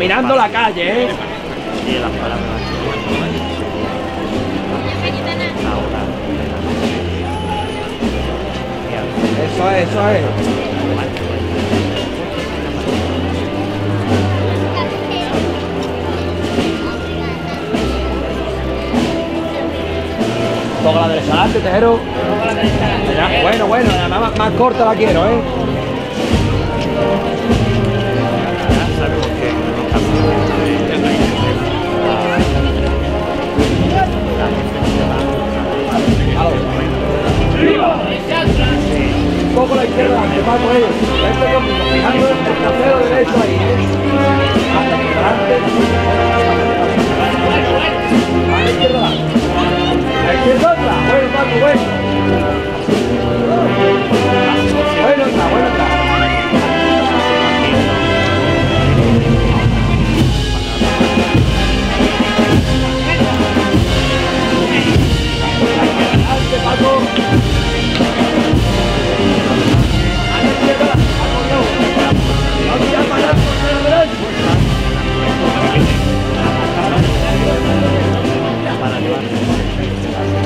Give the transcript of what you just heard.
Dominando la calle, ¿eh? y las palabras ahora Eso es, eso es. Toca la derecha adelante, tejero. Bueno, bueno, además más, más corta la quiero, ¿eh? Poco la izquierda adelante, Paco, ellos. Este fijando el trasero derecho ahí. Que Thank you.